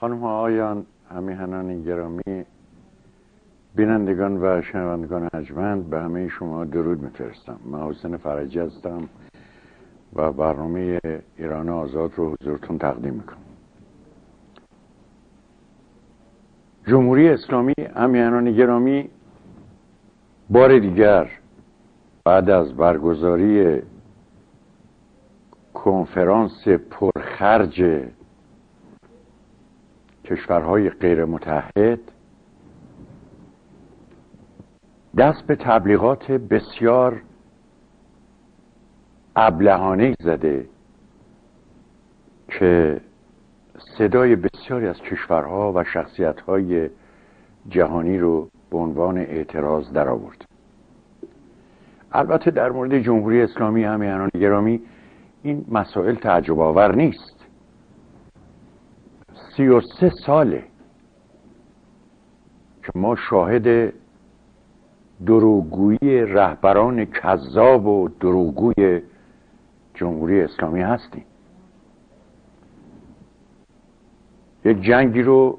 خانم ها آیان همیهنان گرامی بینندگان و شنوندگان ارجمند به همه شما درود میفرستم. من حسین فرجی هستم و برنامه ایران آزاد رو حضورتون تقدیم می‌کنم. جمهوری اسلامی همیهنان گرامی بار دیگر بعد از برگزاری کنفرانس پرخرج کشورهای غیر متحد دست به تبلیغات بسیار ابلهانه زده که صدای بسیاری از کشورها و شخصیتهای جهانی رو به عنوان اعتراض در آورد البته در مورد جمهوری اسلامی همه گرامی این مسائل تعجب آور نیست. سی و سه ساله که ما شاهد دروگویی رهبران کذاب و دروگوی جمهوری اسلامی هستیم. یک جنگی رو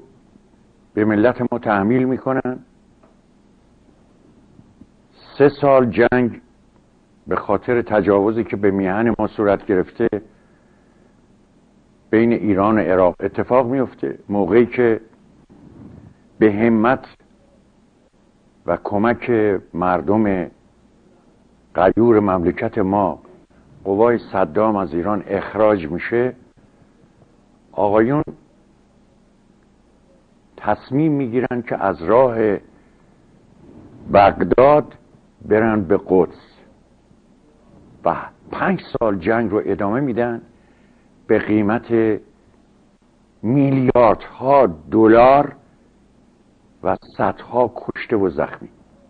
به ملت ما تحمیل می‌کنن. سه سال جنگ به خاطر تجاوزی که به میهن ما صورت گرفته بین ایران و عراق اتفاق میفته. موقعی که به همت و کمک مردم قیور مملکت ما قوای صدام از ایران اخراج میشه آقایون تصمیم می‌گیرن که از راه بغداد برن به قدس. و پنج سال جنگ رو ادامه میدن. به قیمت میلیاردها دلار و صدها کشته و زخمی.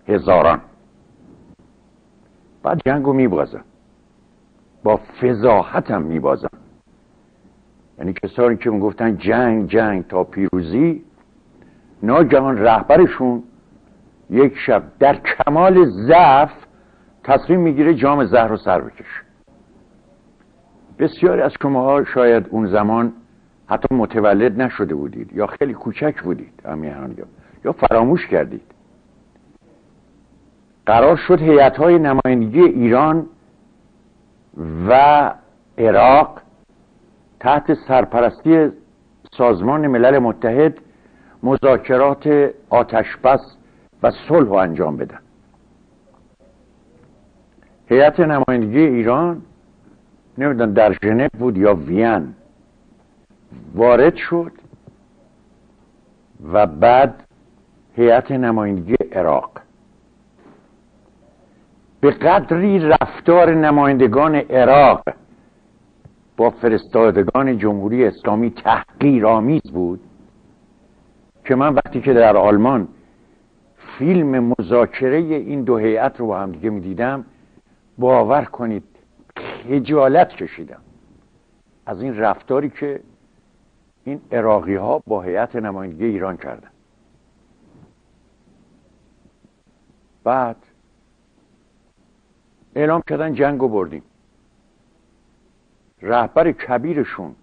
هزاران. بعد جنگ رو میبازن با فضاحت هم میبازن یعنی کسانی که می‌گفتن جنگ جنگ تا پیروزی ناگهان رهبرشون یک شب در کمال ضعف تصمیم می‌گیره جام زهر رو سر بکشه. بسیاری از شما شاید اون زمان حتی متولد نشده بودید یا خیلی کوچک بودید امیران یا فراموش کردید. قرار شد هیئت های نمایندگی ایران و عراق تحت سرپرستی سازمان ملل متحد مذاکرات آتشبس و صلح انجام بدن. هیئت نمایندگی ایران نمی‌دونم در ژنو بود یا وین. وارد شد و بعد هیئت نمایندگی عراق. به قدری رفتار نمایندگان عراق با فرستادگان جمهوری اسلامی تحقیرآمیز بود که من وقتی که در آلمان فیلم مذاکره این دو هیئت رو با هم دیگه می‌دیدم باور کنید خجالت کشیدم. از این رفتاری که این عراقی ها با هیئت نمایندگی ایران کردن. بعد اعلام کردن جنگ رو بردیم. رهبر کبیرشون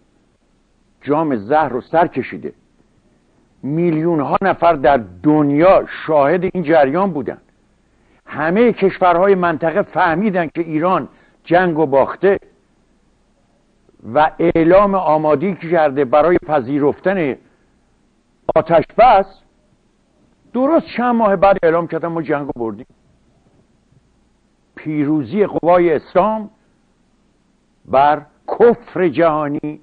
جام زهر رو سر کشیده. میلیون ها نفر در دنیا شاهد این جریان بودن. همه کشورهای منطقه فهمیدن که ایران جنگ و باخته و اعلام آمادی کرده برای پذیرفتن آتش بس درست چند ماه بعد اعلام کردن ما جنگ بردیم. پیروزی قوای اسلام بر کفر جهانی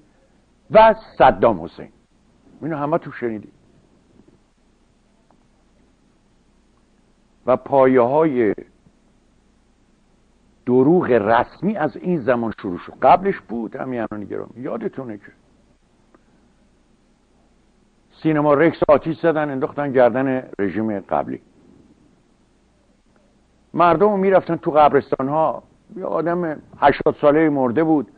و صدام حسین. اینو همه تو شنیدید. و پایه های دروغ رسمی از این زمان شروع شد. قبلش بود همین گرامی یادتونه که. سینما رکس آتیش زدن انداختن گردن رژیم قبلی. مردم می‌رفتن تو قبرستان ها یه آدم هشتاد ساله مرده بود.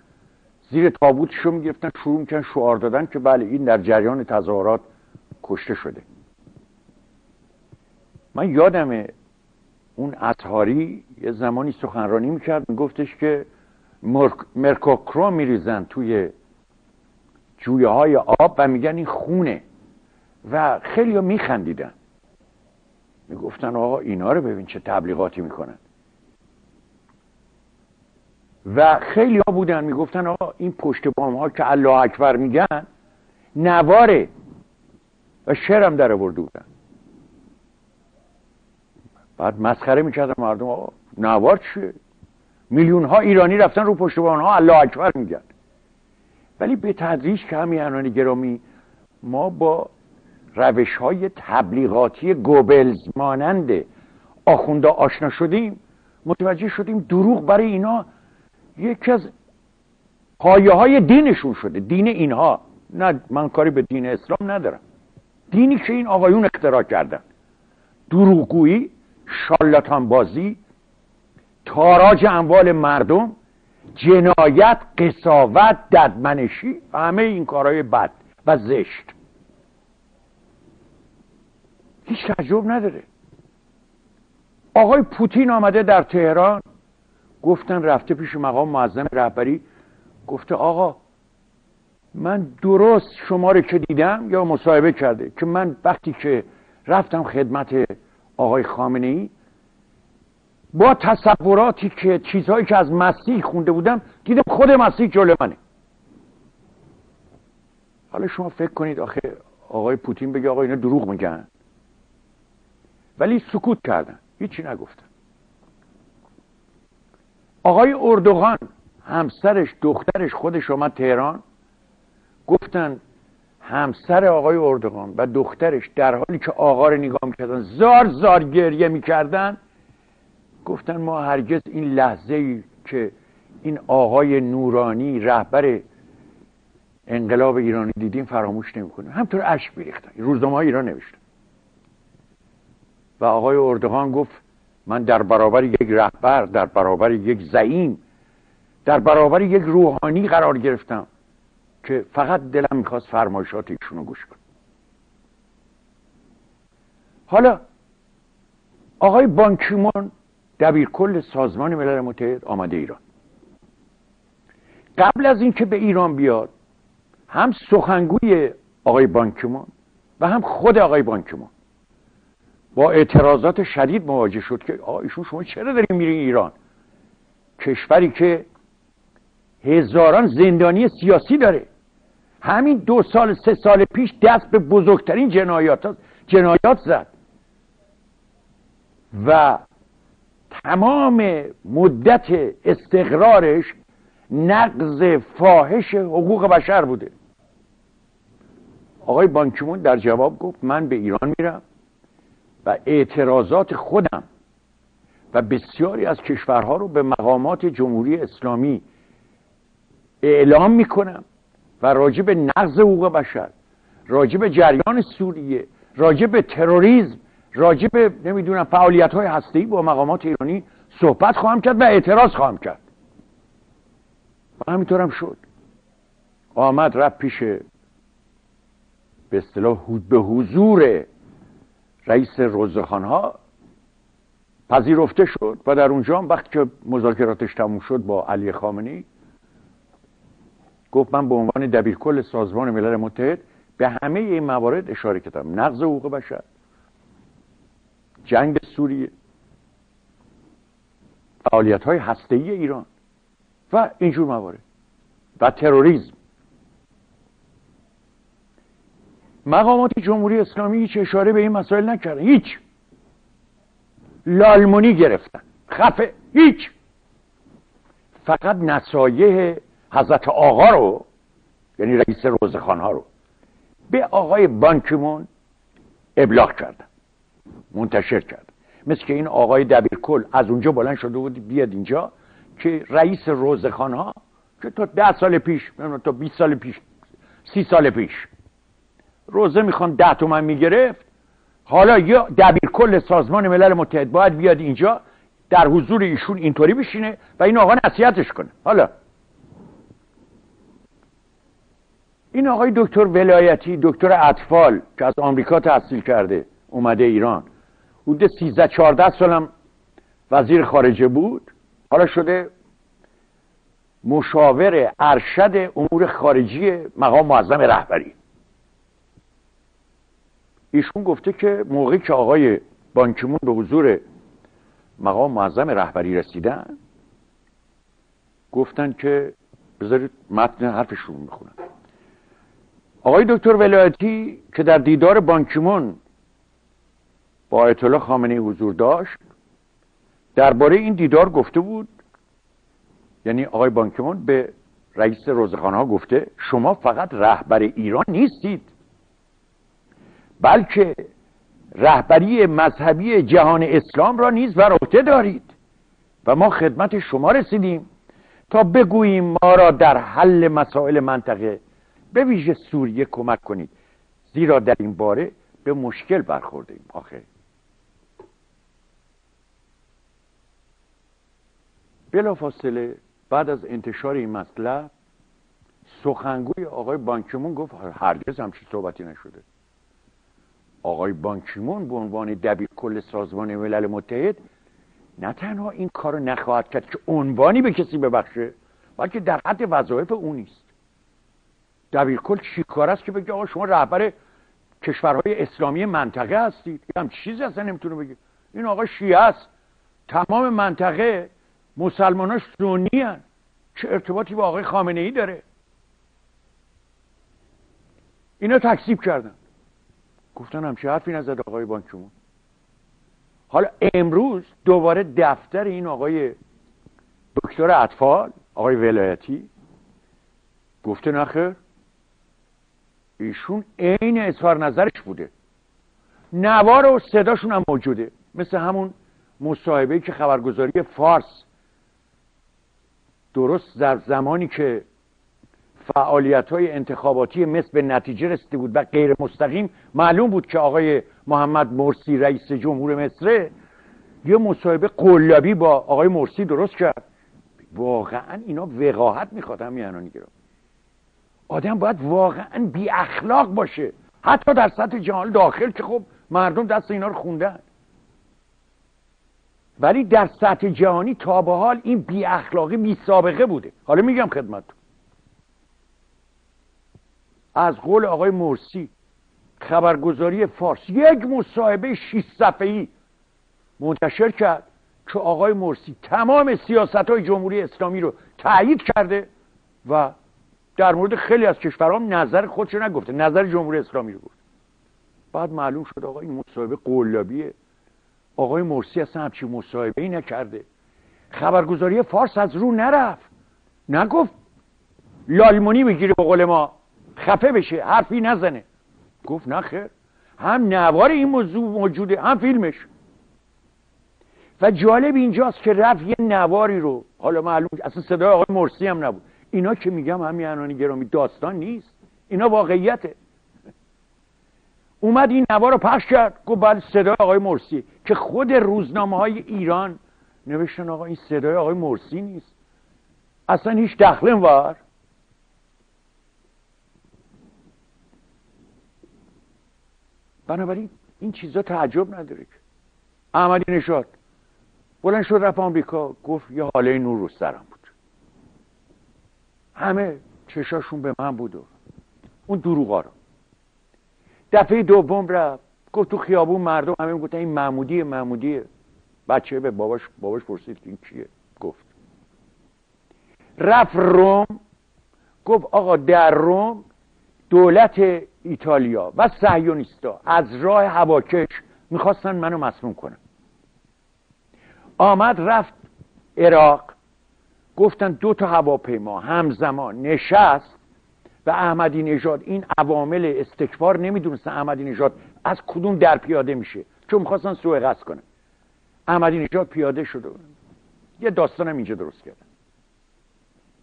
زیر تابوتشو می‌گرفتن شروع میکن شعار دادن که بله این در جریان تظاهرات کشته شده. من یادم اون اطهاری یه زمانی سخنرانی می‌کرد میگفتش که مرکوکرو میریزن توی جویه های آب و میگن این خونه و خیلی میخندیدن. می‌گفتن آقا اینا رو ببین چه تبلیغاتی می‌کنن. و خیلی ها بودن می‌گفتن آقا این پشت بام ها که الله اکبر میگن نواره. و شرم در آورده بودن. بعد مسخره می‌کردن مردم. آقا نوار چیه؟ میلیون ها ایرانی رفتن رو پشت ها الله اکبر میگن. ولی به تدریج که همین گرامی ما با روش های تبلیغاتی گوبلز مانند آخونده آشنا شدیم متوجه شدیم دروغ برای اینا یکی از پایه های دینشون شده. دین اینها. نه من کاری به دین اسلام ندارم. دینی که این آقایون اختراع کردن. دروغگویی شالاتان بازی تاراج اموال مردم جنایت قصاوت ددمنشی و همه این کارهای بد و زشت. هیچ تعجب نداره. آقای پوتین آمده در تهران گفتن رفته پیش مقام معظم رهبری. گفته آقا من درست شما رو که دیدم یا مصاحبه کرده که من وقتی که رفتم خدمت آقای خامنه ای با تصوراتی که چیزهایی که از مسیح خونده بودم دیدم خود مسیح جلو منه. حالا شما فکر کنید آخه آقای پوتین بگه آقا اینا دروغ میگن. ولی سکوت کردن هیچی نگفتن. آقای اردوغان همسرش دخترش خودش اومد تهران. گفتن همسر آقای اردوغان و دخترش در حالی که آقا رو نگاه می‌کردن زار زار گریه می‌کردن گفتن ما هرگز این لحظه ای که این آقای نورانی رهبر انقلاب ایرانی دیدیم فراموش نمی‌کنیم همطور اشک بریختن روزنامه ایران نوشتن. و آقای اردوغان گفت من در برابر یک رهبر در برابر یک زعیم در برابر یک روحانی قرار گرفتم. که فقط دلم می‌خواست فرمایشات ایشونو گوش کنم حالا آقای بانکیمون دبیر کل سازمان ملل متحد آمده ایران. قبل از اینکه به ایران بیاد هم سخنگوی آقای بانکیمون و هم خود آقای بانکیمون با اعتراضات شدید مواجه شد که ایشون شما چرا دارین میرین ایران؟ کشوری که هزاران زندانی سیاسی داره. همین دو سال سه سال پیش دست به بزرگترین جنایات جنایات زد. و تمام مدت استقرارش نقض فاحش حقوق بشر بوده. آقای بانکیمون در جواب گفت من به ایران میرم و اعتراضات خودم و بسیاری از کشورها رو به مقامات جمهوری اسلامی اعلام می‌کنم. و راجع به نقض حقوق بشر راجع به جریان سوریه راجع به تروریسم راجع به نمی‌دونم فعالیت های با مقامات ایرانی صحبت خواهم کرد و اعتراض خواهم کرد. و همینطورم شد. آمد رفت پیش به اصطلاح به حضور رئیس روزخان ها پذیرفته شد و در اونجا هم وقتی که مذاکراتش تموم شد با علی خامنی گفت من به عنوان دبیرکل سازمان ملل متحد به همه این موارد اشاره کردم. نقض حقوق بشر. جنگ سوریه. فعالیت های هسته ای ایران. و اینجور موارد. و تروریسم. مقامات جمهوری اسلامی هیچ اشاره به این مسائل نکردن. هیچ. لالمونی گرفتن. خفه. هیچ. فقط نصایح حضرت آقا رو یعنی رئیس روزخان ها رو به آقای بانکمون ابلاغ کردن منتشر کرد مثل که این آقای دبیرکل از اونجا بلند شده بود بیاد اینجا که رئیس روزخان ها که تا ده سال پیش تا 20 سال پیش سی سال پیش روزه می‌خوان ده تومن می‌گرفت. حالا یا دبیر کل سازمان ملل متحد باید بیاد اینجا در حضور ایشون اینطوری بشینه و این آقا نصیحتش کنه. حالا این آقای دکتر ولایتی دکتر اطفال که از آمریکا تحصیل کرده اومده ایران. حدود 13 14 سالم وزیر خارجه بود. حالا شده مشاور ارشد امور خارجی مقام معظم رهبری. ایشون گفته که موقعی که آقای بانکیمون به حضور مقام معظم رهبری رسیدن گفتن که بذارید متن حرفشون می‌خونن. آقای دکتر ولایتی که در دیدار بانکیمون با آیت الله خامنه حضور داشت درباره این دیدار گفته بود. یعنی آقای بانکیمون به رئیس روزخانه ها گفته شما فقط رهبر ایران نیستید. بلکه رهبری مذهبی جهان اسلام را نیز بر عهده دارید. و ما خدمت شما رسیدیم تا بگوییم ما را در حل مسائل منطقه به ویژه سوریه کمک کنید. زیرا در این باره به مشکل برخورده ایم آخه. بلافاصله بعد از انتشار این مطلب سخنگوی آقای بانکیمون گفت هرگز همچین صحبتی نشده. آقای بانکیمون به عنوان دبیر کل سازمان ملل متحد نه تنها این کار نخواهد کرد که عنوانی به کسی ببخشه بلکه در حد وظایف او نیست. دبیر کل چی کار است که بگه آقا شما رهبر کشورهای اسلامی منطقه هستید؟ هم چیزی اصلا نمی‌تونه بگه. این آقا شیعه است. تمام منطقه مسلماناش سنی. چه ارتباطی با آقای خامنه ای داره؟ اینا تکسیب کردن. گفتن همچه حرفی نزد آقای بانکیمون حالا امروز دوباره دفتر این آقای دکتر اطفال آقای ولایتی گفته نخیر ایشون عین اظهار نظرش بوده. نوار و صداشون هم موجوده. مثل همون مصاحبه که خبرگزاری فارس درست در زمانی که فعالیت های انتخاباتی مثل به نتیجه رسیده بود و غیر مستقیم معلوم بود که آقای محمد مرسی رئیس جمهور مصر یه مصاحبه قلابی با آقای مرسی درست کرد. واقعا اینا وقاحت می‌خواد هم یعنی آدم باید واقعا بی اخلاق باشه. حتی در سطح جهان داخل که خب مردم دست اینا رو خوندن. ولی در سطح جهانی تا به حال این بی اخلاقی بی سابقه بوده. حالا میگم خدمت از قول آقای مرسی خبرگزاری فارس یک مصاحبه 6 صفحه‌ای منتشر کرد که آقای مرسی تمام سیاست های جمهوری اسلامی رو تایید کرده و در مورد خیلی از کشورها نظر خودش نگفته. نظر جمهوری اسلامی رو گفت. بعد معلوم شد آقا این مصاحبه قلابیه. آقای مرسی اصلا همچین مصاحبه ای نکرده. خبرگزاری فارس از رو نرفت. نگفت لالمونی بگیره به قول ما. خفه بشه حرفی نزنه. گفت نه خیر. هم نوار این موضوع موجوده هم فیلمش. و جالب اینجاست که رفت یه نواری رو. حالا معلوم اصلا صدای آقای مرسی هم نبود. اینا که میگم همین انانی گرامی داستان نیست. اینا واقعیته. اومد این نوار رو پخش کرد. گفت بعد صدای آقای مرسی که خود روزنامه های ایران نوشتن آقا این صدای آقای مرسی نیست. اصلا هیچ دخلم وار. بنابراین این چیزا تعجب نداره که. احمدی نشاد بلند شد رفت آمریکا گفت یه حاله نور رو سرم. همه چشاشون به من بود و اون دروغا رو. دفعه دوم رفت گفت تو خیابون مردم همه گفتن این محمودیه محمودیه. بچه به باباش باباش پرسید این کیه گفت. رفت روم گفت آقا در روم دولت ایتالیا و سهیونیستا از راه هواکش می‌خواستن منو مسموم کنن. آمد رفت عراق. گفتن دو تا هواپیما همزمان نشست و احمدی نژاد این عوامل استکبار نمی‌دونستن احمدی نژاد از کدوم در پیاده میشه. چون می‌خواستن سوء قصد کنن. احمدی نژاد پیاده شده یه داستانم اینجا درست کردن.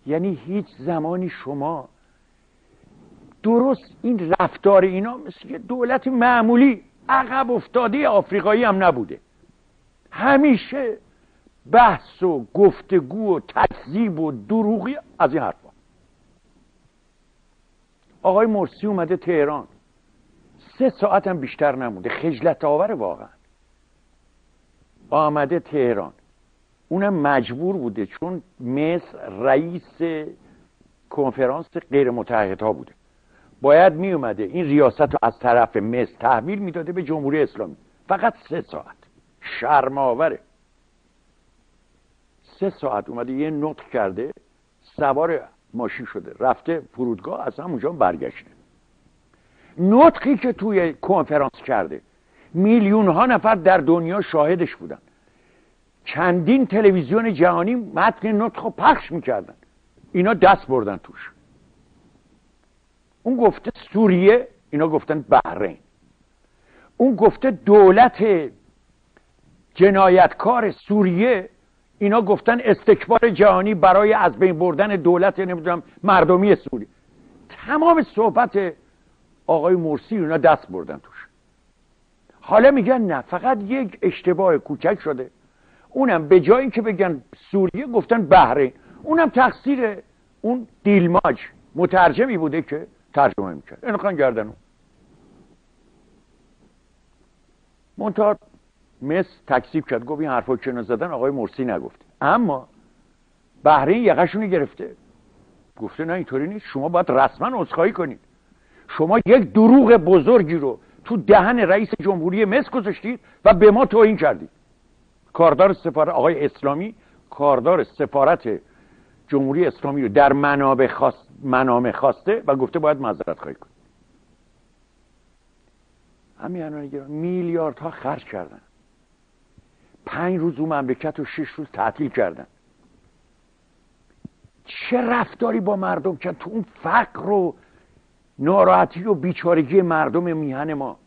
یعنی هیچ زمانی شما درست این رفتار اینا مثل یه دولت معمولی عقب افتاده آفریقایی هم نبوده. همیشه بحث و گفتگو و تکذیب و دروغی از این حرفا. آقای مرسی اومده تهران. سه ساعت هم بیشتر نمونده. خجلت آور واقعا. آمده تهران. اونم مجبور بوده چون مصر رئیس کنفرانس غیر متحدها بوده. باید می اومده این ریاست رو از طرف مصر تحویل می‌داده به جمهوری اسلامی. فقط سه ساعت. شرماوره سه ساعت اومده یه نطق کرده سوار ماشین شده رفته فرودگاه از همونجا برگشته. نطقی که توی کنفرانس کرده میلیون ها نفر در دنیا شاهدش بودن. چندین تلویزیون جهانی متن نطق پخش می‌کردن. اینا دست بردن توش. اون گفته سوریه اینا گفتن بحرین. اون گفته دولت جنایتکار سوریه اینا گفتن استکبار جهانی برای از بین بردن دولت نمی‌دونم مردمی سوریه تمام صحبت آقای مرسی اینا دست بردن توش. حالا میگن نه فقط یک اشتباه کوچک شده. اونم به جایی که بگن سوریه گفتن بحرین. اونم تقصیر اون دیلماج مترجمی بوده که ترجمه می‌کرد. این گردن اون منتها مصر تکسیب کرد. گفت این حرفا که زدن آقای مرسی نگفته اما بحرین یقشونی گرفته. گفته نه اینطوری نیست. شما باید رسما عذرخواهی کنید. شما یک دروغ بزرگی رو تو دهن رئیس جمهوری مصر گذاشتید و به ما توهین کردید. کاردار سفارت آقای اسلامی کاردار سفارت جمهوری اسلامی رو در منابع خواست منامه خواسته و گفته باید معذرت خواهی کنید. همین میلیاردها خرج کردن. پنج روز اون مملکت رو شش روز تعطیل کردن. چه رفتاری با مردم کرد تو اون فقر و ناراحتی و بیچارگی مردم میهن ما.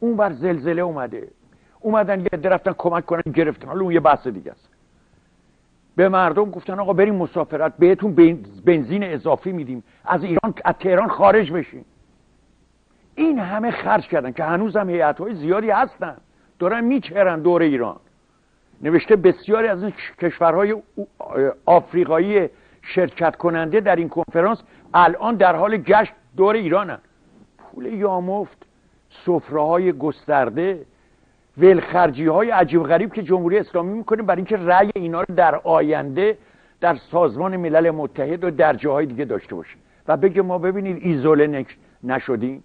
اون بر زلزله اومده. اومدن یه درفتن کمک کنن گرفتن. حالا اون یه بحث دیگه است. به مردم گفتن آقا بریم مسافرت بهتون بنزین اضافی میدیم. از ایران از تهران خارج بشین. این همه خرج کردن که هنوز هم های زیادی هستن. دارن میچرن دور ایران. نوشته بسیاری از این کشورهای آفریقایی شرکت کننده در این کنفرانس الان در حال گشت دور ایرانن. پول یامفت سفره های گسترده ولخرجی های عجیب غریب که جمهوری اسلامی می‌کنه برای اینکه رأی اینا رو در آینده در سازمان ملل متحد و در جاهای دیگه داشته باشه. و بگه ما ببینید ایزوله نشدیم.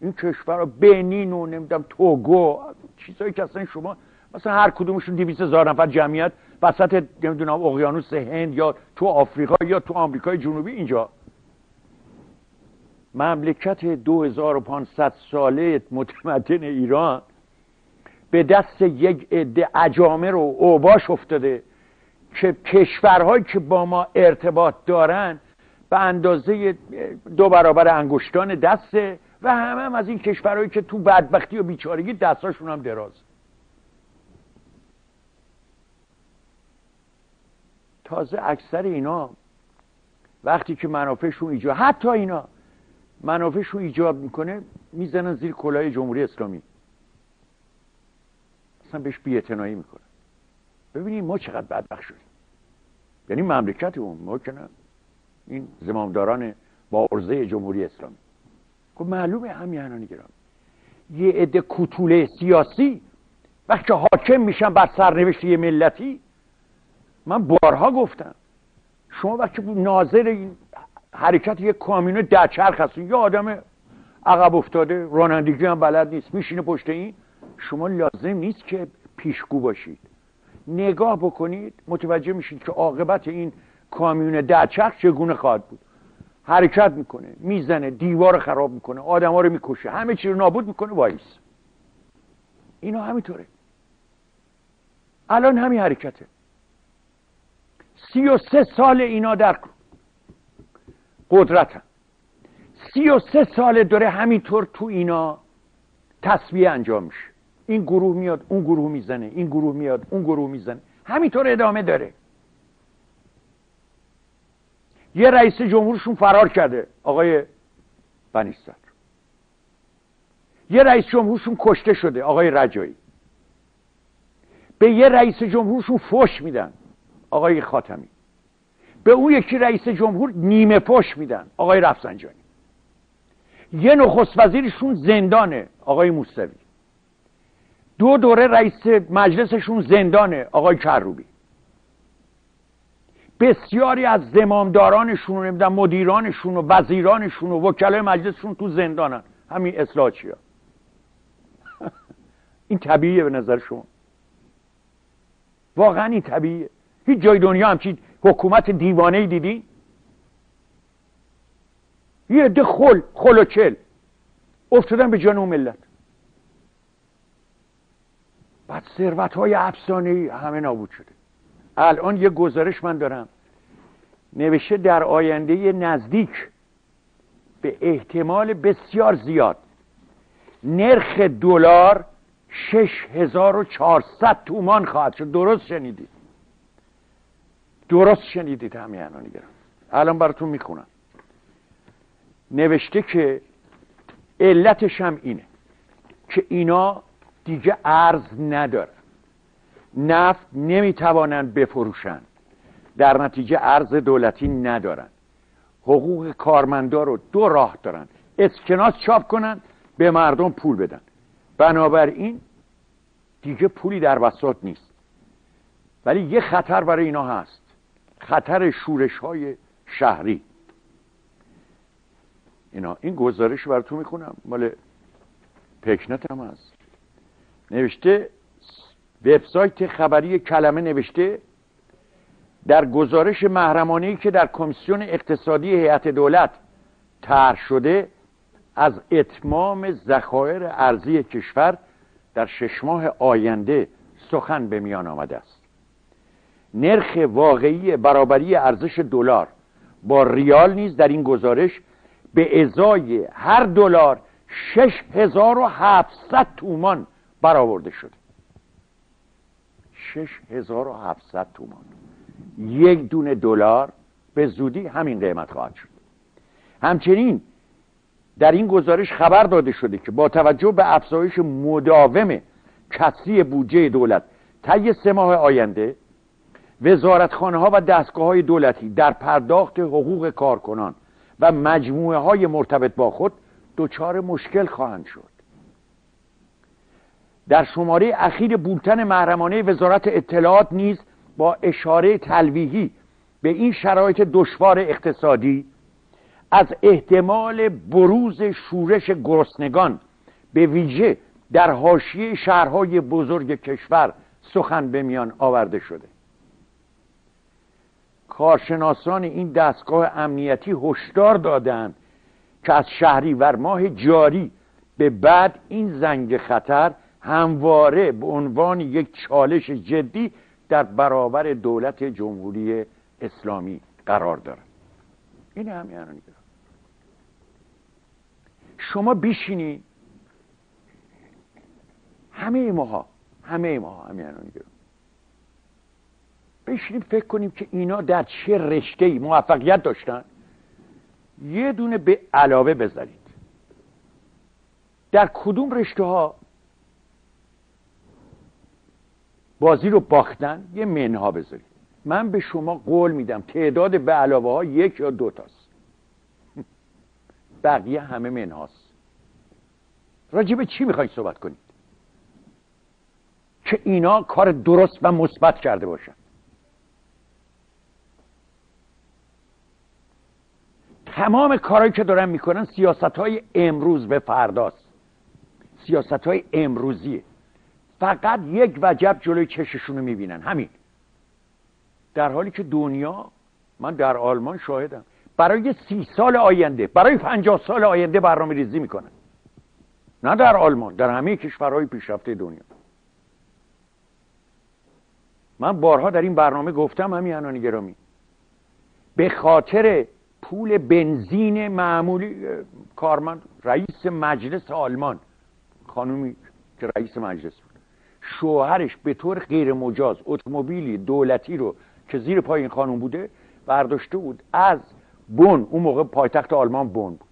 این کشور بنین و نمی‌دونم توگو چیزایی که اصلا شما مثلا هر کدومشون 200 هزار نفر جمعیت وسط نمی‌دونم اقیانوس هند یا تو آفریقا یا تو آمریکای جنوبی اینجا. مملکت 2500 ساله متمدن ایران به دست یک عده اجامر و اوباش افتاده که کشورهایی که با ما ارتباط دارن به اندازه دو برابر انگشتان دسته و همه هم از این کشورهایی که تو بدبختی و بیچارگی دستاشون هم دراز. تازه اکثر اینا وقتی که منافعشون ایجاد حتی اینا منافعشون ایجاب می‌کنه می‌زنن زیر کلاه جمهوری اسلامی. اصلا بهش بیعتنایی می‌کنه ببینید ما چقدر بدبخت شدیم. یعنی مملکت اون ما که این زمامداران با عرضه جمهوری اسلامی. خب معلومه همیانانی گرام یه عده کتوله سیاسی وقتی حاکم میشن بر سرنوشت یه ملتی. من بارها گفتم. شما وقتی ناظر این حرکت یک کامیون در چرخ هستین یه آدم عقب افتاده رانندگی هم بلد نیست میشینه پشت این. شما لازم نیست که پیشگو باشید. نگاه بکنید متوجه میشید که عاقبت این کامیون در چرخ چگونه خواهد بود. حرکت می‌کنه می‌زنه دیوار خراب می‌کنه آدما رو می‌کشه همه چی رو نابود می‌کنه وایس. اینا همینطوره. الان همین حرکته. سی و سه سال اینا در قدرتن. سی و سه سال داره همینطور تو اینا تصویه انجام میشه. این گروه میاد اون گروه می‌زنه این گروه میاد اون گروه می‌زنه. همینطور ادامه داره. یه رئیس جمهورشون فرار کرده آقای بنیستر یه رئیس جمهورشون کشته شده آقای رجایی. به یه رئیس جمهورشون فش میدن. آقای خاتمی. به اون یکی رئیس جمهور نیمه فش میدن. آقای رفسنجانی. یه نخست وزیرشون زندانه آقای موسوی. دو دوره رئیس مجلسشون زندانه آقای کروبی. بسیاری از زمامدارانشون و نمی‌دونم مدیرانشون و وزیرانشون و وکلای مجلسشون تو زندانن. همین اصلاح چیا این طبیعیه به نظر شما؟ واقعا این طبیعیه. هیچ جای دنیا همچین حکومت دیوانه دیدی؟ یه عده خل خل و چل افتادن به جان ملت. بعد ثروت های افسانه همه نابود شده. الان یه گزارش من دارم. نوشته در آینده نزدیک به احتمال بسیار زیاد. نرخ دلار 6400 تومان خواهد شد. درست شنیدید؟ درست شنیدید همین الان الان براتون می‌خونم. نوشته که علتش هم اینه که اینا دیگه ارز ندارن نفت نمی‌توانند بفروشند. در نتیجه ارز دولتی ندارن حقوق کارمندا رو دو راه دارن اسکناس چاپ کنن به مردم پول بدن. بنابراین دیگه پولی در وسط نیست. ولی یه خطر برای اینا هست. خطر شورش های شهری. اینا این گزارش رو براتون می‌خونم. مال پکنت هم هست. نوشته وبسایت خبری کلمه نوشته در گزارش محرمانه که در کمیسیون اقتصادی هیئت دولت طرح شده از اتمام ذخایر ارزی کشور در شش ماه آینده سخن به میان آمده است. نرخ واقعی برابری ارزش دلار. با ریال نیز در این گزارش به ازای هر دلار 6700 تومان برآورده شده 6700 تومان. یک دونه دلار به زودی همین قیمت خواهد شد. همچنین در این گزارش خبر داده شده که با توجه به افزایش مداوم کسری بودجه دولت طی سه ماه آینده وزارتخانه ها و دستگاه های دولتی در پرداخت حقوق کارکنان و مجموعه های مرتبط با خود دچار مشکل خواهند شد. در شماره اخیر بولتن محرمانه وزارت اطلاعات نیز با اشاره تلویحی به این شرایط دشوار اقتصادی از احتمال بروز شورش گرسنگان به ویژه در حاشیه شهرهای بزرگ کشور سخن به میان آورده شده. کارشناسان این دستگاه امنیتی هشدار دادند که از شهریور ماه جاری به بعد این زنگ خطر همواره به عنوان یک چالش جدی در برابر دولت جمهوری اسلامی قرار دارد. این همین الان شما بیشینی؟ همه ماها همه ماها همین الان بشینیم فکر کنیم که اینا در چه رشته ای موفقیت داشتن. یه دونه به علاوه بذارید. در کدوم رشته ها بازی رو باختن؟ یه منها بذارید. من به شما قول میدم تعداد به علاوه ها یک یا دو تاست. بقیه همه منهاست. راجب چی می‌خواید صحبت کنید؟ که اینا کار درست و مثبت کرده باشن. تمام کارهایی که دارن می‌کنن سیاست های امروز به فرداست. سیاست های امروزیه فقط یک وجب جلوی چششون رو می‌بینن. همین. در حالی که دنیا من در آلمان شاهدم. برای سی سال آینده برای پنجاه سال آینده برنامه ریزی می‌کنن. نه در آلمان در همه کشورهای پیشرفته دنیا. من بارها در این برنامه گفتم همین انانی گرامی به خاطر پول بنزین معمولی کارمند رئیس مجلس آلمان. خانومی که رئیس مجلس بود. شوهرش به طور غیر مجاز اتومبیلی دولتی رو که زیر پای این خانوم بوده برداشته بود از بون اون موقع پایتخت آلمان بون بود.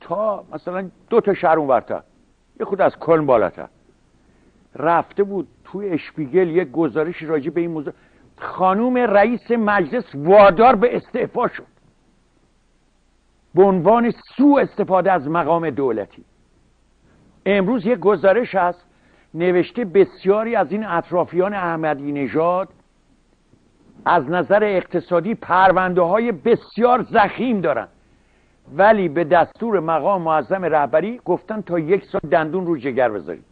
تا مثلا دو تا شهر اونورتر یه خود از کلن بالاتر. رفته بود توی اشپیگل یک گزارشی راجع به این موضوع. خانوم رئیس مجلس وادار به استعفا شد. به عنوان سو استفاده از مقام دولتی. امروز یک گزارش هست نوشته بسیاری از این اطرافیان احمدی نژاد از نظر اقتصادی پرونده های بسیار زخیم دارن ولی به دستور مقام معظم رهبری گفتن تا یک سال دندون رو جگر بذارید.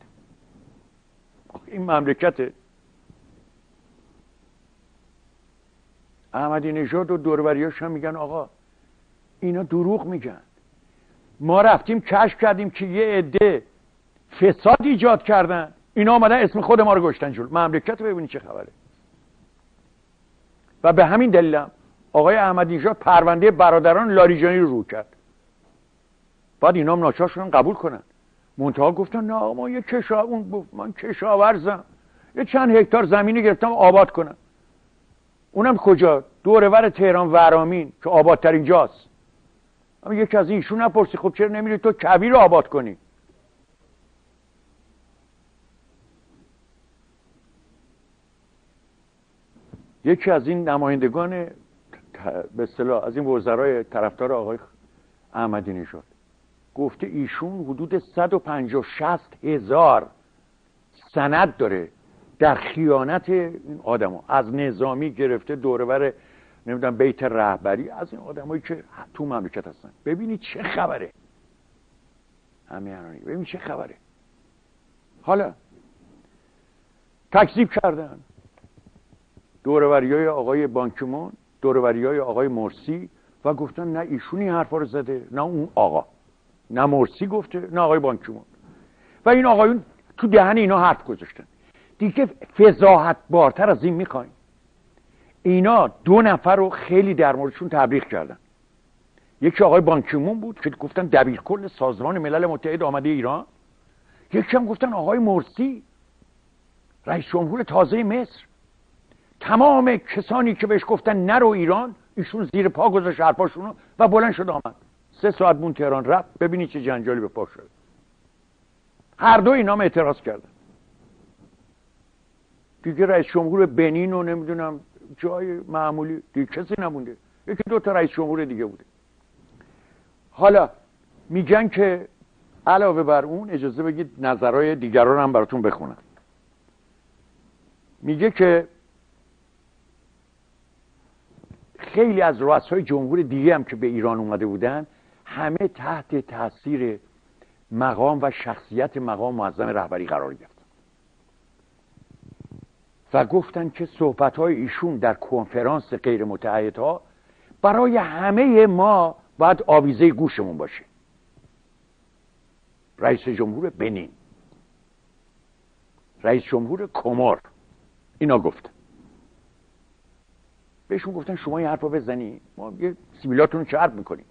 این مملکته احمدی نژاد و دوروریاش هم میگن آقا. اینا دروغ میگن. ما رفتیم کشف کردیم که یه عده فساد ایجاد کردن. اینا آمدن اسم خود ما رو گشتن جلو. مملکت ببینید چه خبره. و به همین دلیلم آقای احمدی نژاد پرونده برادران لاریجانی رو رو کرد. بعد اینا هم ناچار قبول کنن. منتها گفتن نه ما یه کشا اون من کشاورزم. یه چند هکتار زمینی گرفتم آباد کنم. اونم کجا؟ دورور تهران ورامین که آبادترین جاست. اما یکی از ایشون نپرسی خب چرا نمیری تو کبیر رو آباد کنی؟ یکی از این نمایندگان به اصطلاح از این وزرای طرفدار آقای احمدی نژاد گفته ایشون حدود 150 60 هزار سند داره در خیانت این آدما از نظامی گرفته دوربر نمی‌دونم بیت رهبری از این آدمایی که تو مملکت هستن. ببینید چه خبره. همین ببینید چه خبره. حالا تکذیب کردن. دوروری های آقای بانکمون دوروری های آقای مرسی و گفتن نه ایشونی حرفا رو زده نه اون آقا. نه مرسی گفته نه آقای بانکیمون. و این آقایون تو دهن اینا حرف گذاشتن. دیگه فضاحت بارتر از این می‌خوایم. اینا دو نفر رو خیلی در موردشون تبلیغ کردن. یکی آقای بانکیمون بود که گفتن دبیر کل سازمان ملل متحد آمده ایران. یکی هم گفتن آقای مرسی رئیس جمهور تازه مصر. تمام کسانی که بهش گفتن نرو ایران ایشون زیر پا گذاشت حرفاشونو و بلند شد آمد. سه ساعت مون تهران رفت ببینید چه جنجالی به پا شد. هر دو اینا اعتراض کردن. دیگه رئیس جمهور بنین و نمی‌دونم جای معمولی دیگه کسی نمونده. یکی دو تا رئیس جمهور دیگه بوده. حالا میگن که علاوه بر اون اجازه بگید نظرهای دیگران هم براتون بخونم. میگه که خیلی از رؤسای جمهور دیگه هم که به ایران اومده بودن همه تحت تاثیر مقام و شخصیت مقام معظم رهبری قرار گرفتن. و گفتن که صحبت های ایشون در کنفرانس غیر متحدها برای همه ما باید آویزه گوشمون باشه. رئیس جمهور بنین رئیس جمهور کمر اینا گفتن. بهشون گفتن شما این حرف رو بزنی ما یه سیبیلاتون رو چرب می‌کنیم.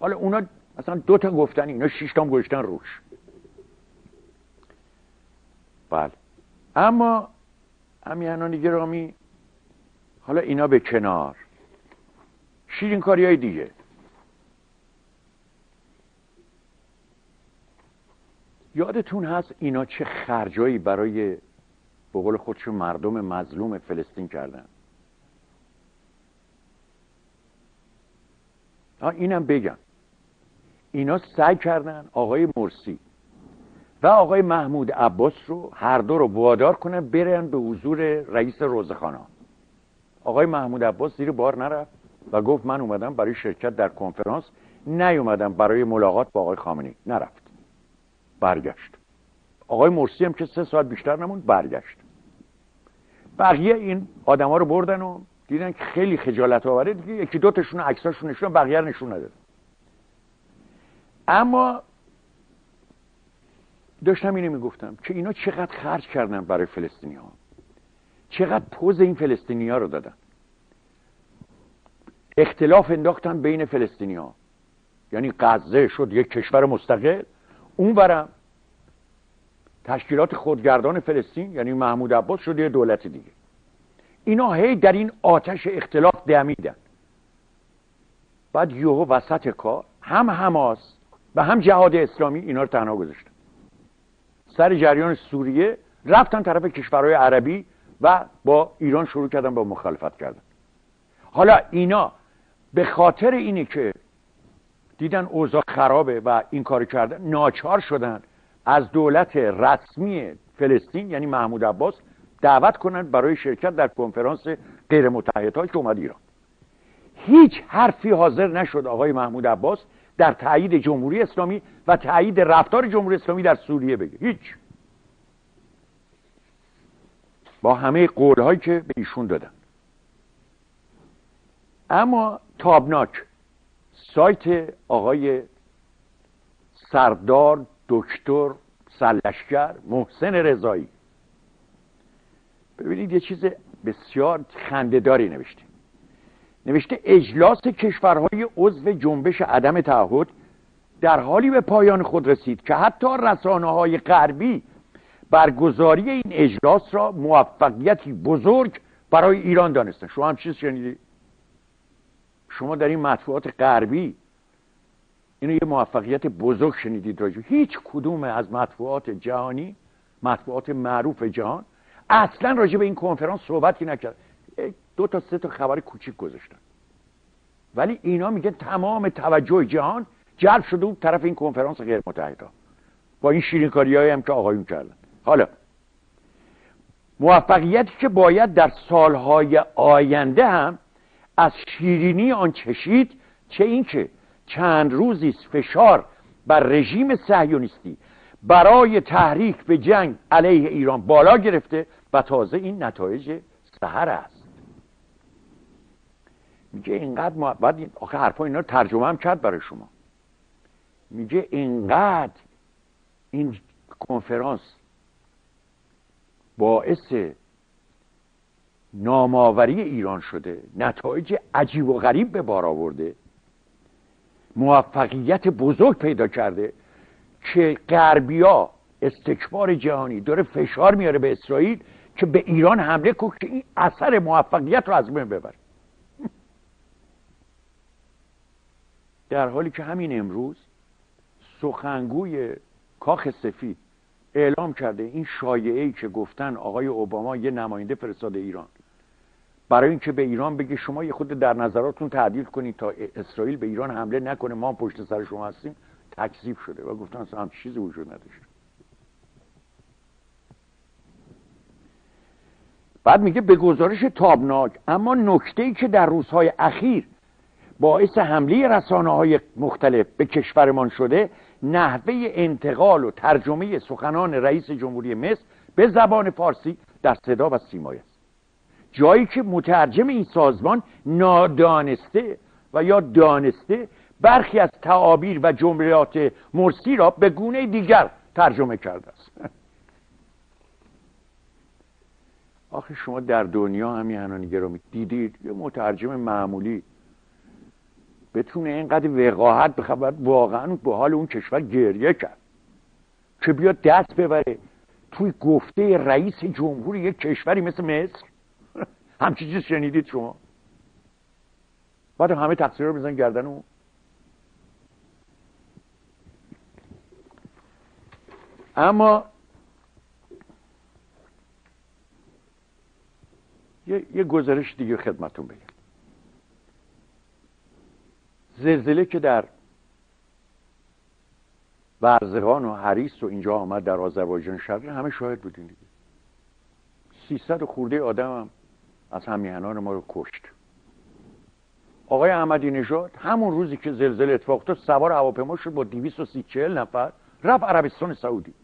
حالا اونا مثلا دو تا گفتن اینا شش تا گذاشتن روش. بله. اما امیانان گرامی. حالا اینا به کنار. شیرین کاری های دیگه. یادتون هست اینا چه خرجایی برای به قول خودشون مردم مظلوم فلسطین کردن؟ اینم بگم. اینا سعی کردن آقای مرسی و آقای محمود عباس رو هر دو رو وادار کنن برن به حضور رئیس روزخانه آقای محمود عباس زیر بار نرفت و گفت من اومدم برای شرکت در کنفرانس نیومدم برای ملاقات با آقای خامنه‌ای. نرفت. برگشت. آقای مرسی هم که سه ساعت بیشتر نموند برگشت. بقیه این آدما رو بردن و دیدن که خیلی خجالت آوره دیگه یکی دو تاشون عکساشون نشون بقیه نشون نداد. اما داشتم اینو می‌گفتم که اینا چقدر خرج کردن برای فلسطینی ها چقدر پوز این فلسطینی ها رو دادن. اختلاف انداختن بین فلسطینی ها یعنی غزه شد یک کشور مستقل. اون برم تشکیلات خودگردان فلسطین یعنی محمود عباس شد یه دولت دیگه. اینا هی در این آتش اختلاف دمیدن. بعد یهو وسط کار هم حماس و هم جهاد اسلامی اینا رو تنها گذاشتن. سر جریان سوریه رفتن طرف کشورهای عربی و با ایران شروع کردن با مخالفت کردن. حالا اینا به خاطر اینی که دیدن اوضاع خرابه و این کار کردن ناچار شدن از دولت رسمی فلسطین یعنی محمود عباس دعوت کنند برای شرکت در کنفرانس غیر متحدها که اومد ایران. هیچ حرفی حاضر نشد آقای محمود عباس در تایید جمهوری اسلامی و تایید رفتار جمهوری اسلامی در سوریه بگه. هیچ. با همه قولهایی که به ایشون دادن. اما تابناک سایت آقای سردار دکتر سلشگر محسن رضایی. ببینید یه چیز بسیار خندهداری نوشته. نوشته اجلاس کشورهای عضو جنبش عدم تعهد در حالی به پایان خود رسید که حتی رسانه های غربی برگزاری این اجلاس را موفقیتی بزرگ برای ایران دانستن شما هم چیز شنیدی؟ شما در این مطبوعات غربی اینو یه موفقیت بزرگ شنیدید راجع هیچ کدوم از مطبوعات جهانی مطبوعات معروف جهان اصلا راجع به این کنفرانس صحبتی نکرد دو تا سه تا خبر کوچیک گذاشتن. ولی اینا میگن تمام توجه جهان جلب شده بود طرف این کنفرانس غیر متحده با این شیرینکاری هم که آقایون کردن. حالا موفقیتی که باید در سالهای آینده هم از شیرینی آن چشید چه اینکه چند روزی فشار بر رژیم صهیونیستی برای تحریک به جنگ علیه ایران بالا گرفته و تازه این نتایج سهر است. میگه اینقدر ما بعد آخه حرفا اینا ترجمه هم کرد برای شما. میگه اینقدر این کنفرانس باعث نامآوری ایران شده نتایج عجیب و غریب به بار آورده موفقیت بزرگ پیدا کرده که غربیا استکبار جهانی داره فشار میاره به اسرائیل که به ایران حمله کنه که این اثر موفقیت رو از بین ببره. در حالی که همین امروز سخنگوی کاخ سفید اعلام کرده این شایعه ای که گفتن آقای اوباما یه نماینده فرستاده ایران. برای اینکه به ایران بگه شما یه خود در نظراتتون تعدیل کنید تا اسرائیل به ایران حمله نکنه ما پشت سر شما هستیم تکذیب شده و گفتن اصلا هم چیزی وجود نداشته بعد میگه به گزارش تابناک اما نکته ای که در روزهای اخیر باعث حمله رسانه های مختلف به کشورمان شده نحوه انتقال و ترجمه سخنان رئیس جمهوری مصر به زبان فارسی در صدا و سیمای است. جایی که مترجم این سازمان نادانسته و یا دانسته برخی از تعابیر و جملات مرسی را به گونه دیگر ترجمه کرده است. آخه شما در دنیا همین هنانی رو دیدید؟ یه مترجم معمولی بتونه اینقدر وقاحت بخواد واقعا به حال اون کشور گریه کرد. که بیاد دست ببره توی گفته رئیس جمهور یک کشوری مثل مصر. همچی چیز شنیدید شما؟ بعد همه تقصیر رو بزن گردن اون. اما یه, یه گزارش دیگه خدمتون بگم. زلزله که در ورزقان و حریس و اینجا آمد در آذربایجان شرقی همه شاهد بودین دیگه. سیصد خورده آدم هم از همیهنان ما رو کشت. آقای احمدی نژاد همون روزی که زلزله اتفاق افتاد سوار هواپیما شد با 230 40 نفر رفت عربستان سعودی.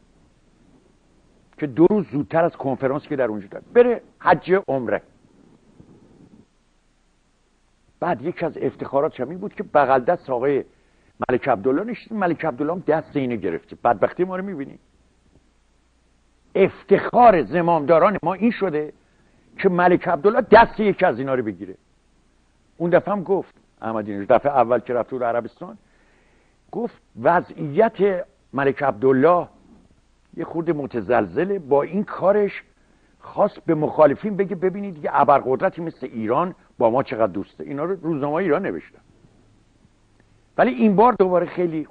که دو روز زودتر از کنفرانس که در اونجا داد بره حج عمره. بعد یکی از افتخارات این بود که بغل دست آقای ملک عبدالله نشید ملک عبدالله هم دست اینو گرفته. بدبختی ما رو می‌بینیم افتخار زمامداران ما این شده که ملک عبدالله دست یکی از اینا رو بگیره. اون دفعه هم گفت احمدی دفعه اول که رفت عربستان گفت وضعیت ملک عبدالله یه خورده متزلزله. با این کارش خواست به مخالفین بگه ببینید یه ابرقدرتی مثل ایران با ما چقدر دوسته. اینا رو روزنامه ایران نوشتن. ولی این بار دوباره خیلی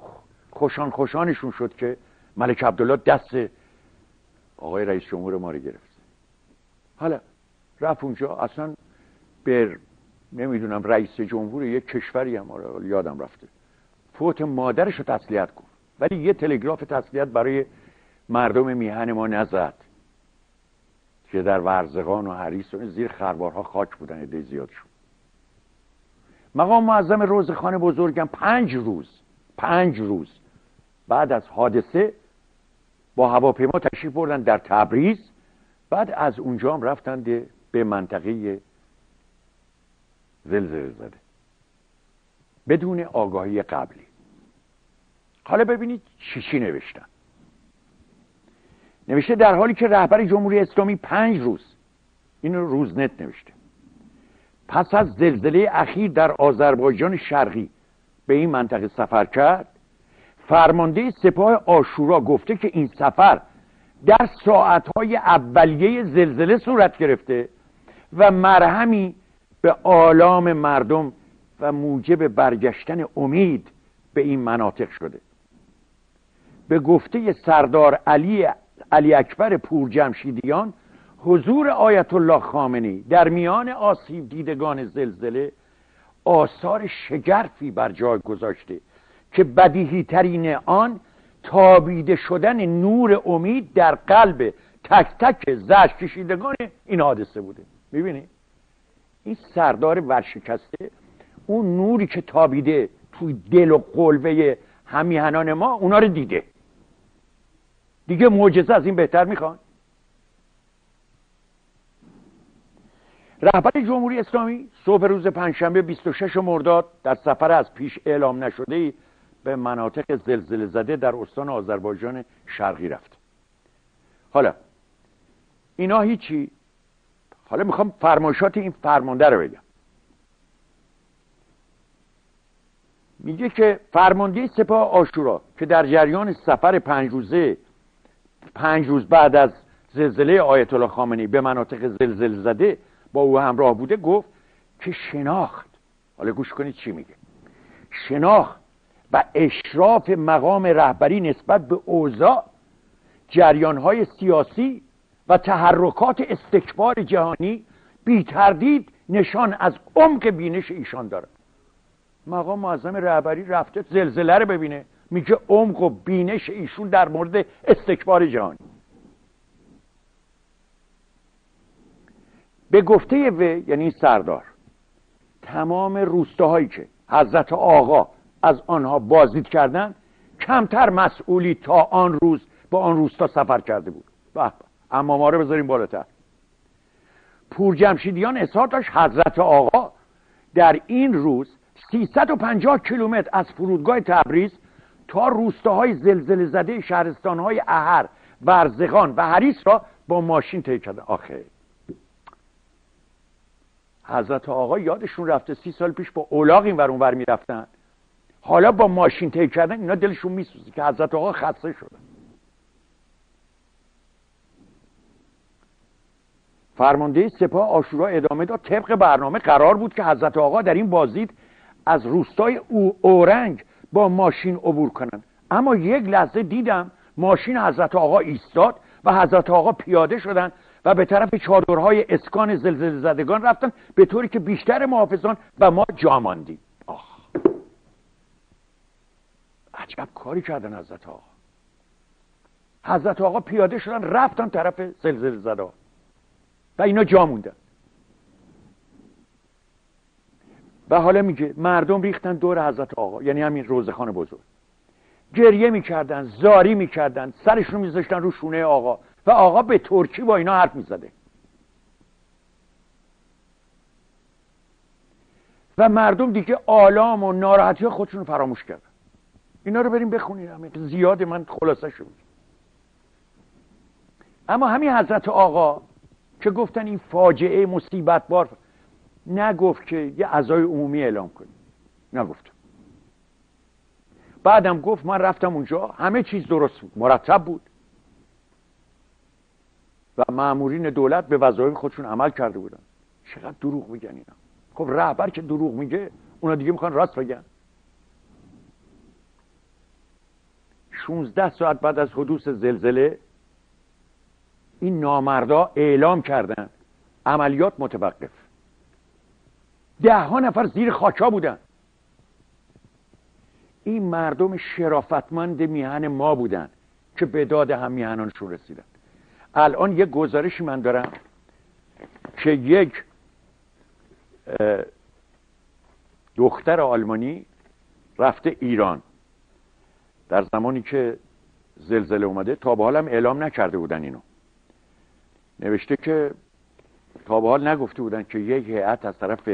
خوشان خوشانشون شد که ملک عبدالله دست آقای رئیس جمهور ما رو گرفت. حالا رفت اونجا اصلا بر نمی‌دونم رئیس جمهور یک کشوری هم آره، یادم رفته. فوت مادرش رو تسلیت گفت ولی یه تلگراف تسلیت برای مردم میهن ما نزد. که در ورزقان و حریص و زیر خربارها خاک بودن عده زیاد شد. مقام معظم روزخان بزرگم پنج روز پنج روز بعد از حادثه با هواپیما تشریف بردن در تبریز. بعد از اونجا هم رفتند به منطقه زلزله زده. بدون آگاهی قبلی. حالا ببینید چی چی نوشتن. نوشته در حالی که رهبر جمهوری اسلامی پنج روز اینو روزنت نوشته پس از زلزله اخیر در آذربایجان شرقی به این منطقه سفر کرد فرمانده سپاه آشورا گفته که این سفر در ساعتهای اولیه زلزله صورت گرفته و مرهمی به آلام مردم و موجب برگشتن امید به این مناطق شده. به گفته سردار علی علی اکبر پورجمشیدیان حضور آیت الله خامنی در میان آسیب دیدگان زلزله آثار شگرفی بر جای گذاشته که بدیهی ترین آن تابیده شدن نور امید در قلب تک تک زشت کشیدگان این حادثه بوده می‌بینی؟ این سردار ورشکسته اون نوری که تابیده توی دل و قلبه همیهنان ما اونا رو دیده دیگه معجزه از این بهتر می‌خوان؟ رهبر جمهوری اسلامی صبح روز پنجشنبه 26 مرداد در سفر از پیش اعلام نشده به مناطق زلزله زده در استان آذربایجان شرقی رفت. حالا اینا هیچی؟ حالا می‌خوام فرمایشات این فرمانده رو بگم. میگه که فرمانده سپاه آشورا که در جریان سفر پنج روزه پنج روز بعد از زلزله آیت الله خامنی به مناطق زلزله زده با او همراه بوده گفت که شناخت. حالا گوش کنید چی میگه. شناخت و اشراف مقام رهبری نسبت به اوضاع جریانهای سیاسی و تحرکات استکبار جهانی بی تردید نشان از عمق بینش ایشان داره. مقام معظم رهبری رفته زلزله رو ببینه. میگه عمق و بینش ایشون در مورد استکبار جهانی. به گفته و یعنی سردار تمام روستاهایی که حضرت آقا از آنها بازدید کردن کمتر مسئولی تا آن روز با آن روستا سفر کرده بود. به اما ما رو بذاریم بالاتر. پور جمشیدیان اظهار داشت حضرت آقا در این روز 350 کیلومتر از فرودگاه تبریز تا روستاهای زلزله زده شهرستانهای اهر ورزقان و حریس را با ماشین طی کرده. آخه. حضرت آقا یادشون رفته سی سال پیش با اولاغ این ور اونور می‌رفتن. حالا با ماشین طی کردن اینا دلشون میسوزه که حضرت آقا خسته شدن فرمانده سپاه آشورا ادامه داد. طبق برنامه قرار بود که حضرت آقا در این بازدید از روستای او اورنگ با ماشین عبور کنن اما یک لحظه دیدم ماشین حضرت آقا ایستاد و حضرت آقا پیاده شدن و به طرف چادرهای اسکان زلزله زدگان رفتن به طوری که بیشتر محافظان و ما جا ماندیم. آخ. عجب کاری کردن حضرت آقا. حضرت آقا پیاده شدن رفتن طرف زلزله زده و اینا جا موندن. و حالا میگه مردم ریختن دور حضرت آقا. یعنی همین روزخان بزرگ. گریه می‌کردن زاری می‌کردن سرشون میذاشتن رو شونه آقا. و آقا به ترکی با اینا حرف می‌زده. و مردم دیگه آلام و ناراحتی خودشون فراموش کردن. اینا رو بریم بخونید زیاد من خلاصه شد. اما همین حضرت آقا که گفتن این فاجعه مصیبت بار نگفت که یه عزای عمومی اعلام کنیم. نگفت. بعدم گفت من رفتم اونجا همه چیز درست بود مرتب بود. و معمورین دولت به وظایف خودشون عمل کرده بودن. چقدر دروغ میگن اینا. خب رهبر که دروغ میگه اونا دیگه می‌خوان راست بگن. 16 ساعت بعد از حدوث زلزله این نامردا اعلام کردن. عملیات متوقف. ده ها نفر زیر خاکا بودن. این مردم شرافتمند میهن ما بودن که به داد هم میهنانشون رسیدن. الان یک گزارشی من دارم که یک دختر آلمانی رفته ایران. در زمانی که زلزله اومده تا به حالم اعلام نکرده بودن اینو. نوشته که تا به حال نگفته بودن که یک هیئت از طرف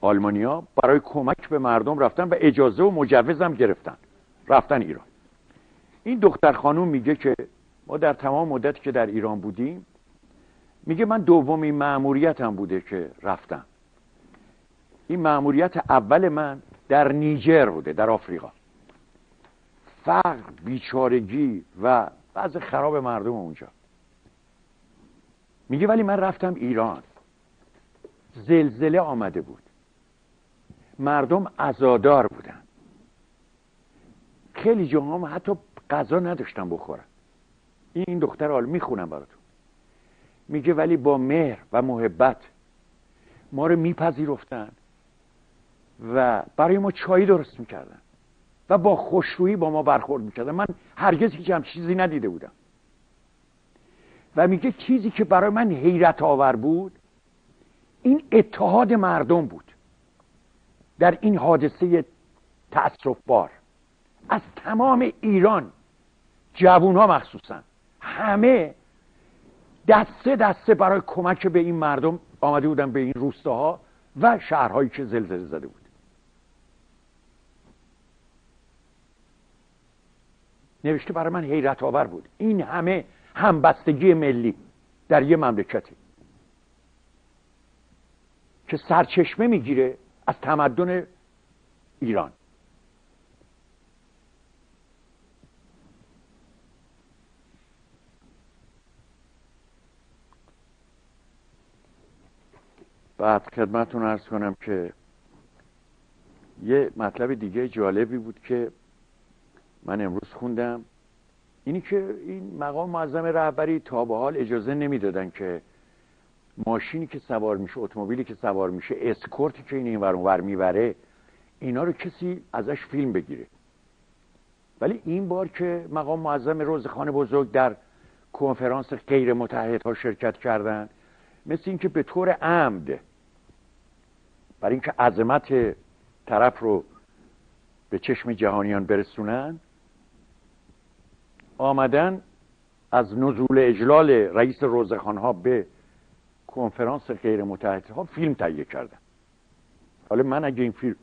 آلمانیا برای کمک به مردم رفتن و اجازه و مجوزم گرفتن. رفتن ایران. این دختر خانوم میگه که ما در تمام مدت که در ایران بودیم میگه من دومی معموریتم بوده که رفتم. این معموریت اول من در نیجر بوده در آفریقا. فقر بیچارگی و بعض خراب مردم اونجا. میگه ولی من رفتم ایران. زلزله آمده بود. مردم ازادار بودن. خیلی جاها حتی غذا نداشتم بخورم این دختر حال می‌خونم براتون. میگه ولی با مهر و محبت ما رو میپذیرفتن و برای ما چایی درست می‌کردن و با خوشرویی با ما برخورد می‌کردن. من هرگز هیچ هم چیزی ندیده بودم. و میگه چیزی که برای من حیرت آور بود این اتحاد مردم بود. در این حادثه تأصرف بار از تمام ایران جوون ها مخصوصا همه دسته دسته برای کمک به این مردم آمده بودن به این روستاها و شهرهایی که زلزله زده بود. نوشته برای من حیرت آور بود. این همه همبستگی ملی در یه مملکتی که سرچشمه می‌گیره از تمدن ایران. بعد خدمتون ارز کنم که یه مطلب دیگه جالبی بود که من امروز خوندم. اینی که این مقام معظم رهبری تا به حال اجازه نمی‌دادن که ماشینی که سوار میشه اتومبیلی که سوار میشه اسکورتی که این این ور می‌بره اینا رو کسی ازش فیلم بگیره. ولی این بار که مقام معظم روزخان بزرگ در کنفرانس غیر متحدها شرکت کردن مثل اینکه به طور عمد برای اینکه عظمت طرف رو به چشم جهانیان برسونن آمدن از نزول اجلال رئیس روزخانها به کنفرانس غیر متحدها فیلم تهیه کردن حالا من اگه این فیلم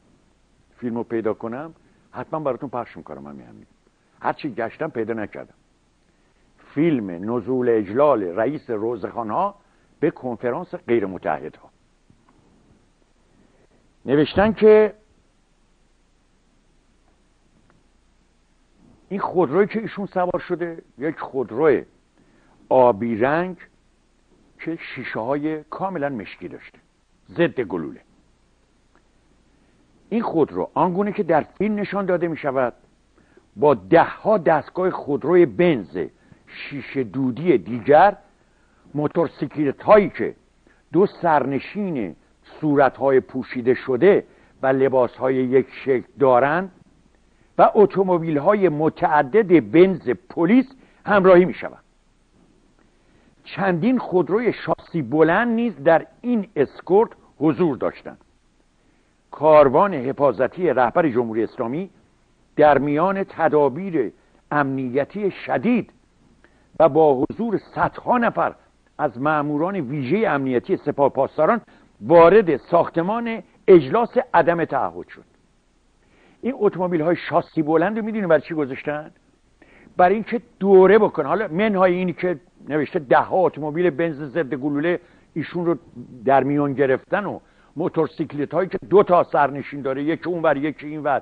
فیلم پیدا کنم حتما براتون پخش می‌کنم همین همین. هرچی گشتم پیدا نکردم. فیلم نزول اجلال رئیس روزخانها به کنفرانس غیر متحدها. نوشتن که این خودروی که ایشون سوار شده یک خودرو آبی رنگ که شیشه های کاملا مشکی داشته. ضد گلوله. این خودرو آنگونه که در فیلم نشان داده می شود با ده ها دستگاه خودروی بنز شیشه دودی دیگر موتورسیکلت هایی که دو سرنشین صورت های پوشیده شده و لباس های یک شکل دارند و اتومبیل های متعدد بنز پلیس همراهی می شود چندین خودروی شاسی بلند نیز در این اسکورت حضور داشتند. کاروان حفاظتی رهبر جمهوری اسلامی در میان تدابیر امنیتی شدید و با حضور صدها نفر از ماموران ویژه امنیتی سپاه پاسداران وارد ساختمان اجلاس عدم تعهد شد. این اتومبیل های شاسی بلند رو می‌دونی برای چی گذاشتن؟ برای اینکه دوره بکن حالا منهای اینی که نوشته ده ها اتومبیل بنز ضد گلوله ایشون رو در میان گرفتن و موتورسیکلت هایی که دو تا سرنشین داره یکی اون ور یکی این ور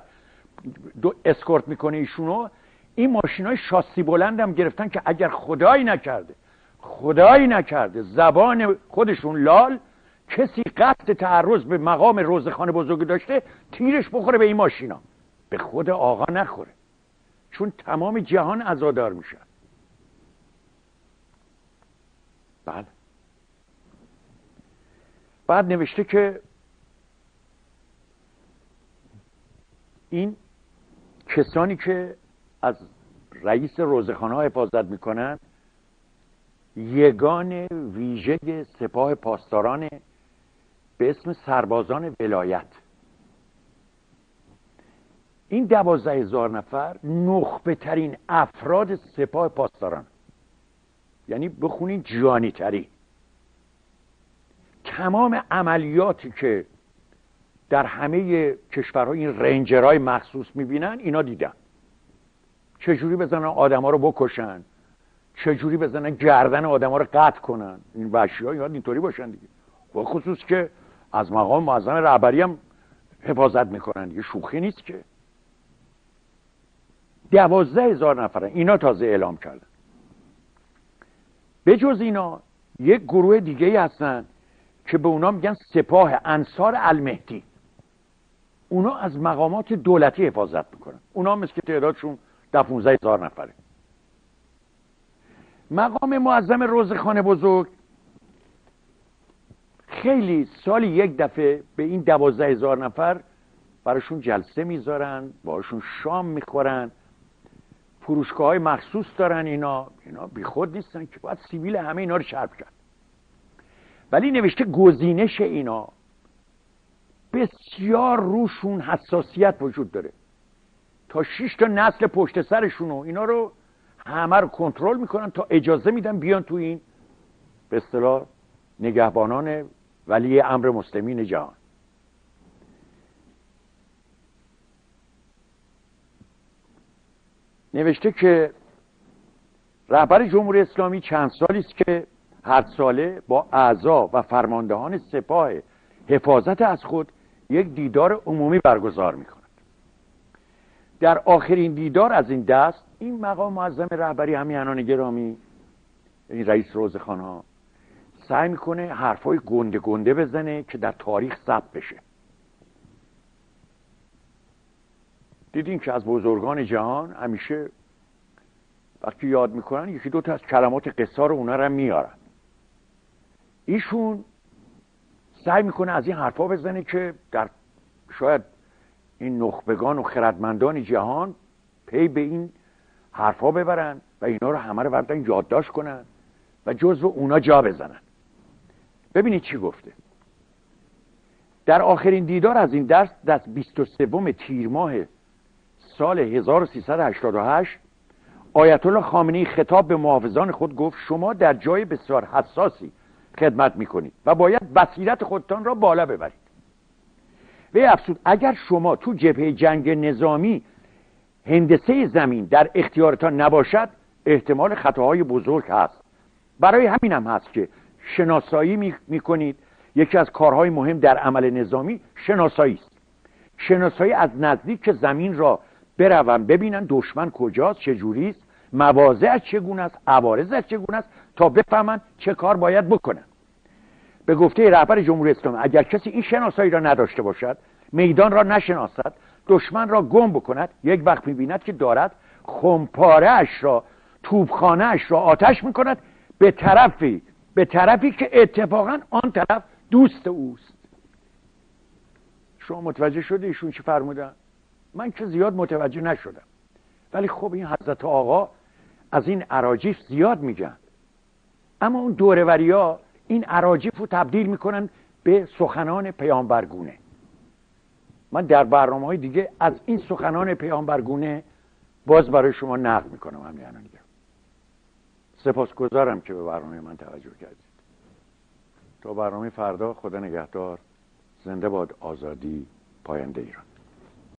دو اسکورت می‌کنه ایشونو. این ماشین های شاسی بلند هم گرفتن که اگر خدایی نکرده خدایی نکرده زبان خودشون لال کسی قصد تعرض به مقام روزخانه بزرگ داشته تیرش بخوره به این ماشینا. به خود آقا نخوره. چون تمام جهان ازادار میشه. بله. بعد نوشته که این کسانی که از رئیس روزخانه ها حفاظت می‌کنن یگان ویژه سپاه پاسداران به اسم سربازان ولایت. این دوازده هزار نفر نخبه ترین افراد سپاه پاسداران. یعنی بخونین جانی تری تمام عملیاتی که در همه کشورها این رنجرهای مخصوص می‌بینن اینا دیدن. چجوری بزنن آدم ها رو بکشن؟ چجوری بزنن گردن آدم ها رو قطع کنن؟ این وحشی ها یاد اینطوری باشن دیگه. و خصوص که از مقام معظم رهبری هم حفاظت می‌کنن دیگه. شوخی نیست که. دوازده هزار نفرن اینا تازه اعلام کردن. به جز اینا یک گروه دیگه هستن که به اونا میگن سپاه انصار المهدی. اونا از مقامات دولتی حفاظت می‌کنن. اونا مثل که تعدادشون در 15 هزار نفره. مقام معظم روزخانه بزرگ خیلی سالی یک دفعه به این دوازده هزار نفر براشون جلسه می‌ذارن باشون شام می‌خورن. فروشگاه های مخصوص دارن اینا. اینا بی خود نیستن که باید سیویل همه اینا رو شرب کرد. ولی نوشته گزینش اینا. بسیار روشون حساسیت وجود داره. تا شش تا نسل پشت سرشون اینا رو همه رو کنترل می‌کنن تا اجازه میدن بیان تو این به اصطلاح نگهبانان ولی امر مسلمین جهان. نوشته که رهبر جمهوری اسلامی چند سالی است که هر ساله با اعضا و فرماندهان سپاه حفاظت از خود یک دیدار عمومی برگزار می کند در آخرین دیدار از این دست این مقام معظم رهبری همیانان گرامی این رئیس روزخان ها سعی می‌کنه حرفای گنده گنده بزنه که در تاریخ ثبت بشه. دیدین که از بزرگان جهان همیشه وقتی یاد می‌کنن یکی دو تا از کلمات قصار اونا رو میارن. ایشون سعی می‌کنه از این حرفا بزنه که در شاید این نخبگان و خردمندان جهان پی به این حرفا ببرن و اینا رو همه رو بردن یادداشت کنن و جزو اونا جا بزنن. ببینید چی گفته. در آخرین دیدار از این درس دست 23 تیر ماه سال 1388 آیت الله خامنه‌ای خطاب به محافظان خود گفت شما در جای بسیار حساسی خدمت می‌کنید و باید بصیرت خودتان را بالا ببرید. و افسود اگر شما تو جبهه جنگ نظامی هندسه زمین در اختیارتان نباشد احتمال خطاهای بزرگ هست. برای همین هم هست که شناسایی می‌کنید. یکی از کارهای مهم در عمل نظامی شناسایی است. شناسایی از نزدیک که زمین را بروم ببینن دشمن کجاست چجوری است مواضع چگونه است عوارض چگونه است تا بفهمن چه کار باید بکنن. به گفته رهبر جمهوری اسلامی اگر کسی این شناسایی را نداشته باشد میدان را نشناسد دشمن را گم بکند یک وقت می‌بیند که دارد خمپاره اش را توبخانه اش را آتش می‌کند به طرفی به طرفی که اتفاقا آن طرف دوست اوست. شما متوجه شده ایشون چی فرمودن؟ من که زیاد متوجه نشدم. ولی خب این حضرت آقا از این عراجیف زیاد میگن. اما اون دوروری ها این عراجیف رو تبدیل می‌کنن به سخنان پیامبرگونه. من در برنامه های دیگه از این سخنان پیامبرگونه باز برای شما نقل می‌کنم همین دیگه. سپاسگزارم که به برنامه من توجه کردید. تا برنامه فردا خدا نگهدار زنده باد آزادی پاینده ایران.